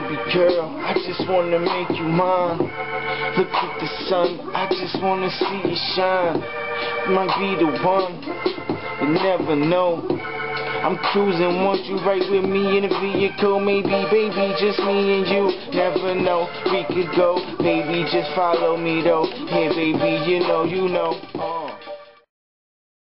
Baby Girl, I just wanna make you mine. Look at the sun, I just wanna see you shine. Might be the one, you never know. I'm cruising, want you right with me in the vehicle. Maybe, baby, just me and you. Never know, we could go. Baby, just follow me though. Hey, baby, you know, you know.